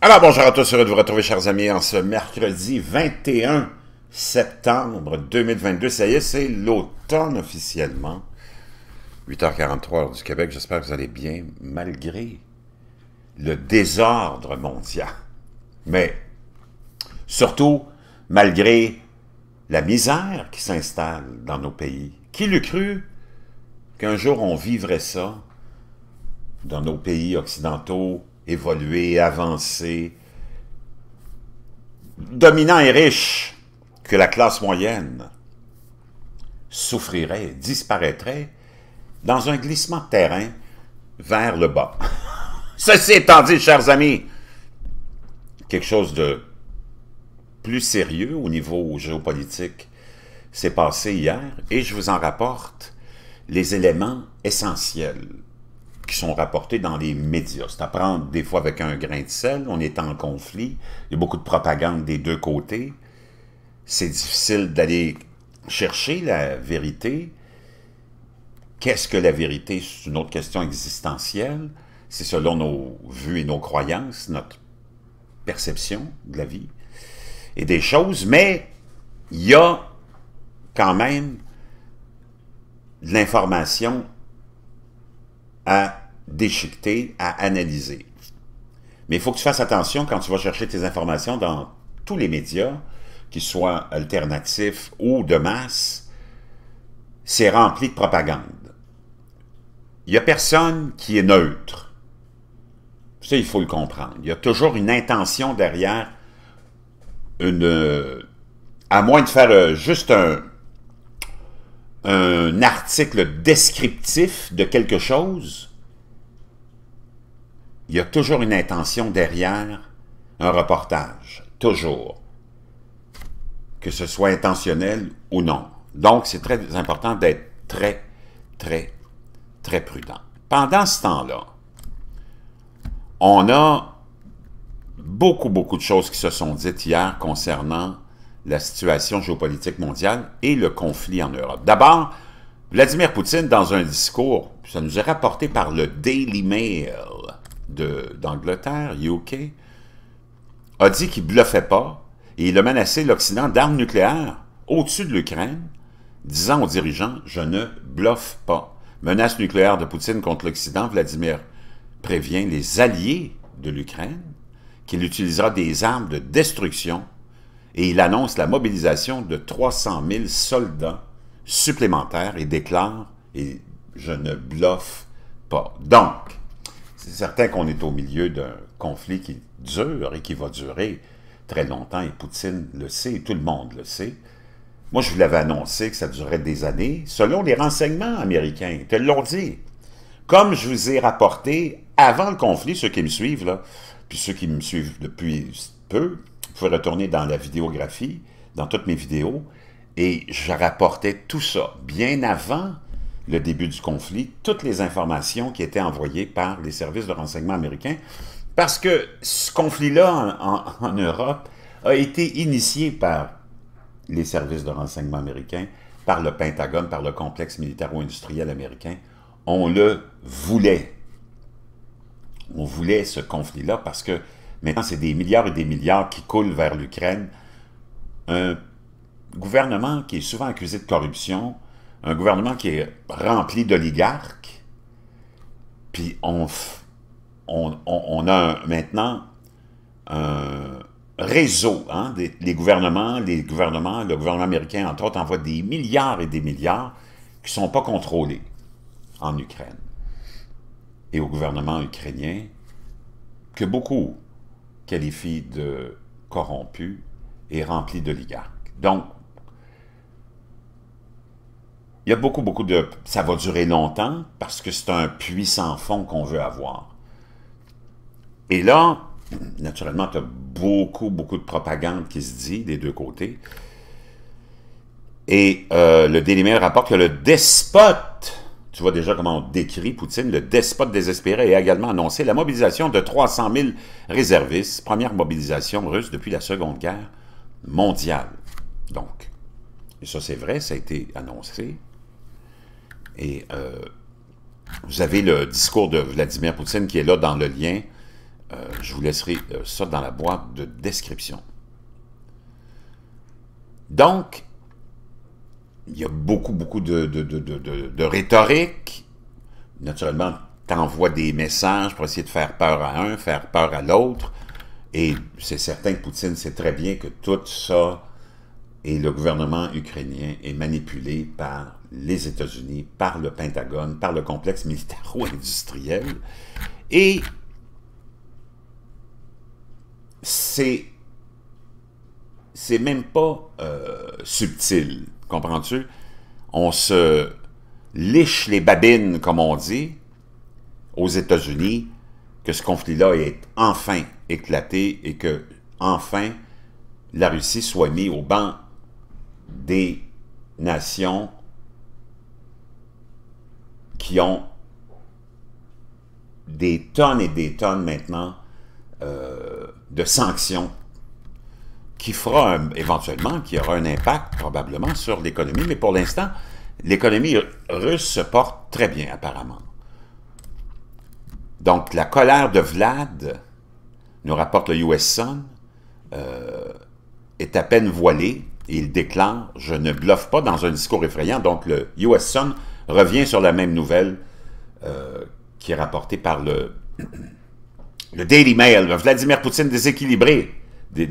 Alors bonjour à tous, heureux de vous retrouver chers amis en ce mercredi 21 septembre 2022. Ça y est, c'est l'automne officiellement. 8h43 heure du Québec, j'espère que vous allez bien malgré le désordre mondial. Mais surtout malgré la misère qui s'installe dans nos pays. Qui l'eût cru qu'un jour on vivrait ça dans nos pays occidentaux évoluer, avancer, dominant et riche, que la classe moyenne souffrirait, disparaîtrait dans un glissement de terrain vers le bas. Ceci étant dit, chers amis, quelque chose de plus sérieux au niveau géopolitique s'est passé hier et je vous en rapporte les éléments essentiels qui sont rapportés dans les médias. C'est à prendre des fois avec un grain de sel, on est en conflit, il y a beaucoup de propagande des deux côtés, c'est difficile d'aller chercher la vérité. Qu'est-ce que la vérité? C'est une autre question existentielle. C'est selon nos vues et nos croyances, notre perception de la vie et des choses, mais il y a quand même de l'information à déchiqueter, à analyser. Mais il faut que tu fasses attention quand tu vas chercher tes informations dans tous les médias, qu'ils soient alternatifs ou de masse, c'est rempli de propagande. Il n'y a personne qui est neutre. Ça, il faut le comprendre. Il y a toujours une intention derrière une... À moins de faire juste un, un article descriptif de quelque chose, il y a toujours une intention derrière un reportage. Toujours. Que ce soit intentionnel ou non. Donc, c'est très important d'être très, très, très prudent. Pendant ce temps-là, on a beaucoup, beaucoup de choses qui se sont dites hier concernant la situation géopolitique mondiale et le conflit en Europe. D'abord, Vladimir Poutine, dans un discours, ça nous est rapporté par le Daily Mail d'Angleterre, UK, a dit qu'il ne bluffait pas et il a menacé l'Occident d'armes nucléaires au-dessus de l'Ukraine, disant aux dirigeants « Je ne bluffe pas ». Menace nucléaire de Poutine contre l'Occident, Vladimir prévient les alliés de l'Ukraine qu'il utilisera des armes de destruction et il annonce la mobilisation de 300 000 soldats supplémentaires et déclare, et je ne bluffe pas. Donc, c'est certain qu'on est au milieu d'un conflit qui dure et qui va durer très longtemps, et Poutine le sait, tout le monde le sait. Moi, je vous l'avais annoncé que ça durerait des années, selon les renseignements américains, ils te l'ont dit. Comme je vous ai rapporté avant le conflit, ceux qui me suivent, puis ceux qui me suivent depuis peu, retourner dans la vidéographie, dans toutes mes vidéos, et je rapportais tout ça bien avant le début du conflit, toutes les informations qui étaient envoyées par les services de renseignement américains, parce que ce conflit-là en, en, Europe a été initié par les services de renseignement américains, par le Pentagone, par le complexe militaro-industriel américain. On le voulait. On voulait ce conflit-là parce que Maintenant, c'est des milliards et des milliards qui coulent vers l'Ukraine. Un gouvernement qui est souvent accusé de corruption, un gouvernement qui est rempli d'oligarques, puis on, a maintenant un réseau, hein, des, les gouvernements, les gouvernements, le gouvernement américain, entre autres, envoie des milliards et des milliards qui ne sont pas contrôlés en Ukraine. Et au gouvernement ukrainien, que beaucoup qualifie de corrompu et rempli d'oligarques. Donc, il y a beaucoup, beaucoup de... Ça va durer longtemps parce que c'est un puissant fond qu'on veut avoir. Et là, naturellement, tu as beaucoup, beaucoup de propagande qui se dit des deux côtés. Et euh, le Daily rapporte que le despote tu vois déjà comment on décrit Poutine, le despote désespéré, a également annoncé la mobilisation de 300 000 réservistes, première mobilisation russe depuis la Seconde Guerre mondiale. Donc, et ça c'est vrai, ça a été annoncé. Et euh, vous avez le discours de Vladimir Poutine qui est là dans le lien euh, je vous laisserai euh, ça dans la boîte de description. Donc, il y a beaucoup, beaucoup de, de, rhétorique. Naturellement, tu envoies des messages pour essayer de faire peur à un, faire peur à l'autre. Et c'est certain que Poutine sait très bien que tout ça et le gouvernement ukrainien est manipulé par les États-Unis, par le Pentagone, par le complexe militaro-industriel. Et c'est c'est même pas euh, subtil, comprends-tu? On se liche les babines, comme on dit, aux États-Unis, que ce conflit-là est enfin éclaté et que, enfin, la Russie soit mise au banc des nations qui ont des tonnes et des tonnes maintenant euh, de sanctions qui fera éventuellement, qui aura un impact probablement sur l'économie, mais pour l'instant, l'économie russe se porte très bien apparemment. Donc la colère de Vlad, nous rapporte le US Sun, euh, est à peine voilée et il déclare « Je ne bluffe pas dans un discours effrayant ». Donc le US Sun revient sur la même nouvelle euh, qui est rapportée par le, le Daily Mail. Vladimir Poutine déséquilibré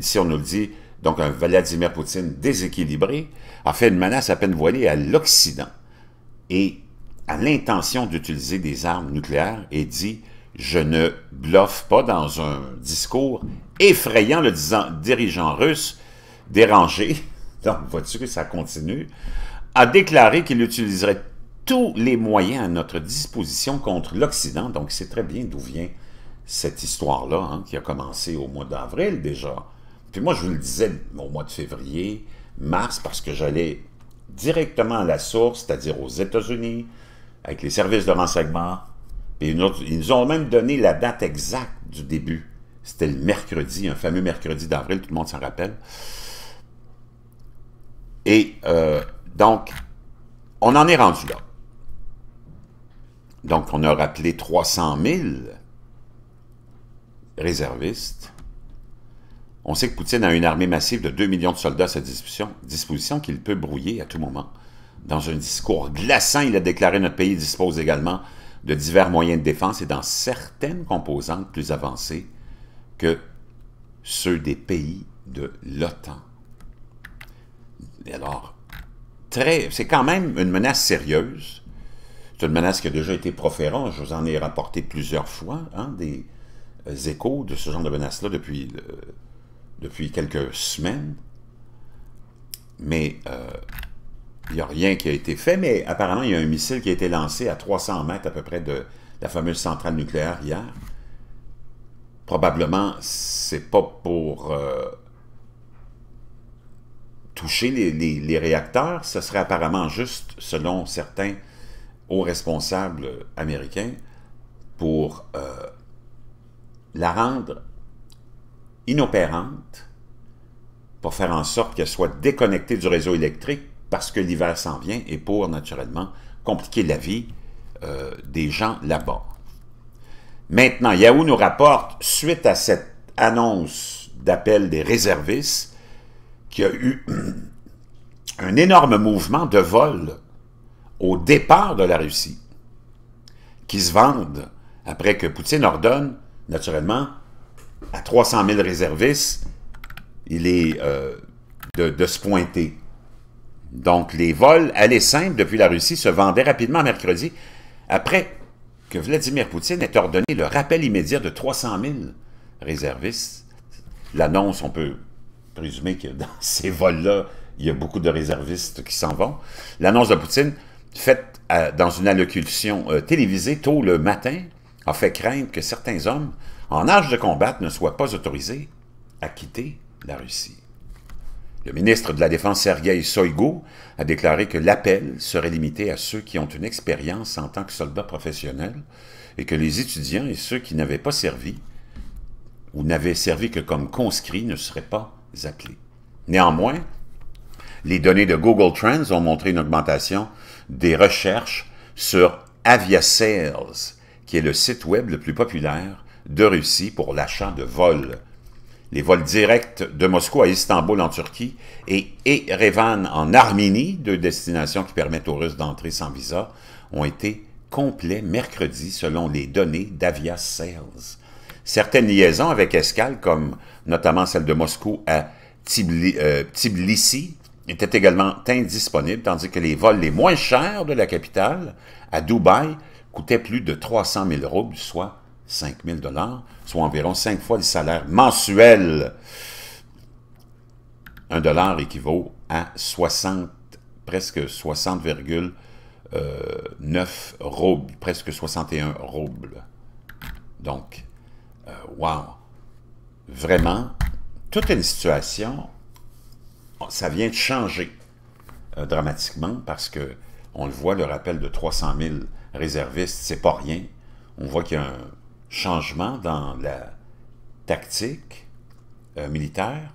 si on nous le dit, donc un Vladimir Poutine déséquilibré, a fait une menace à peine voilée à l'Occident. Et a l'intention d'utiliser des armes nucléaires et dit « Je ne bluffe pas dans un discours effrayant le dirigeant russe dérangé, donc vois-tu que ça continue, a déclaré qu'il utiliserait tous les moyens à notre disposition contre l'Occident. Donc, c'est très bien d'où vient cette histoire-là, hein, qui a commencé au mois d'avril déjà. Puis moi, je vous le disais au mois de février, mars, parce que j'allais directement à la source, c'est-à-dire aux États-Unis, avec les services de renseignement. Autre, ils nous ont même donné la date exacte du début. C'était le mercredi, un fameux mercredi d'avril, tout le monde s'en rappelle. Et euh, donc, on en est rendu là. Donc, on a rappelé 300 000 réservistes. On sait que Poutine a une armée massive de 2 millions de soldats à sa disposition, disposition qu'il peut brouiller à tout moment. Dans un discours glaçant, il a déclaré notre pays dispose également de divers moyens de défense et dans certaines composantes plus avancées que ceux des pays de l'OTAN. Alors, c'est quand même une menace sérieuse. C'est une menace qui a déjà été proférée. Je vous en ai rapporté plusieurs fois, hein, des, échos de ce genre de menace-là depuis, depuis quelques semaines. Mais euh, il n'y a rien qui a été fait, mais apparemment, il y a un missile qui a été lancé à 300 mètres à peu près de la fameuse centrale nucléaire hier. Probablement, c'est pas pour euh, toucher les, réacteurs, ce serait apparemment juste, selon certains hauts responsables américains, pour la rendre inopérante pour faire en sorte qu'elle soit déconnectée du réseau électrique parce que l'hiver s'en vient et pour, naturellement, compliquer la vie euh, des gens là-bas. Maintenant, Yahoo nous rapporte, suite à cette annonce d'appel des réservistes, qu'il y a eu un énorme mouvement de vol au départ de la Russie, qui se vendent après que Poutine ordonne naturellement, à 300 000 réservistes, il est euh, de, se pointer. Donc, les vols aller simples depuis la Russie se vendaient rapidement mercredi, après que Vladimir Poutine ait ordonné le rappel immédiat de 300 000 réservistes. L'annonce, on peut présumer que dans ces vols-là, il y a beaucoup de réservistes qui s'en vont. L'annonce de Poutine, faite euh, dans une allocution euh, télévisée tôt le matin, a fait craindre que certains hommes en âge de combattre ne soient pas autorisés à quitter la Russie. Le ministre de la Défense Sergei Soigu a déclaré que l'appel serait limité à ceux qui ont une expérience en tant que soldats professionnels et que les étudiants et ceux qui n'avaient pas servi ou n'avaient servi que comme conscrits ne seraient pas appelés. Néanmoins, les données de Google Trends ont montré une augmentation des recherches sur Aviasales, qui est le site web le plus populaire de Russie pour l'achat de vols. Les vols directs de Moscou à Istanbul en Turquie et Erevan en Arménie, deux destinations qui permettent aux Russes d'entrer sans visa, ont été complets mercredi selon les données d'Avia Sales. Certaines liaisons avec escale, comme notamment celle de Moscou à euh, Tbilisi, étaient également indisponibles, tandis que les vols les moins chers de la capitale, à Dubaï, coûtaient plus de 300 000 roubles, soit 5 000 soit environ 5 fois le salaire mensuel. Un dollar équivaut à 60, presque 60,9 roubles, presque 61 roubles. Donc, euh, wow! Vraiment, toute une situation, ça vient de changer euh, dramatiquement parce que, on le voit, le rappel de 300 000 réservistes, c'est pas rien. On voit qu'il y a un changement dans la tactique euh, militaire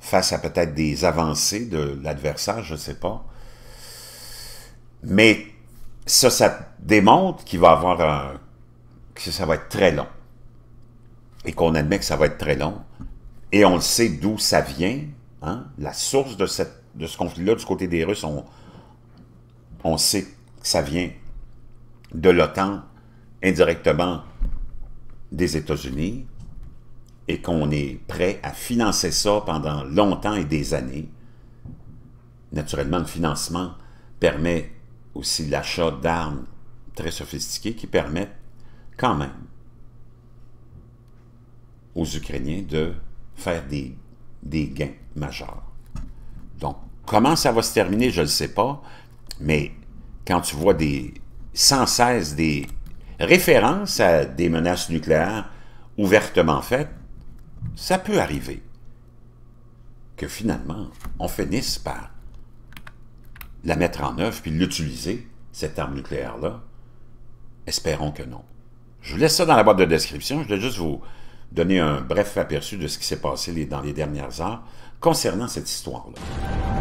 face à peut-être des avancées de l'adversaire, je ne sais pas. Mais ça, ça démontre qu'il va avoir un, que ça va être très long. Et qu'on admet que ça va être très long. Et on le sait d'où ça vient. Hein? La source de ce conflit-là du côté des Russes, on, on sait que ça vient de l'OTAN, indirectement des États-Unis, et qu'on est prêt à financer ça pendant longtemps et des années. Naturellement, le financement permet aussi l'achat d'armes très sophistiquées qui permettent quand même aux Ukrainiens de faire des, des gains majeurs. Donc, comment ça va se terminer, je ne sais pas, mais quand tu vois des, sans cesse des références à des menaces nucléaires ouvertement faites, ça peut arriver que finalement, on finisse par la mettre en œuvre puis l'utiliser, cette arme nucléaire-là. Espérons que non. Je vous laisse ça dans la boîte de description. Je vais juste vous donner un bref aperçu de ce qui s'est passé dans les dernières heures concernant cette histoire-là.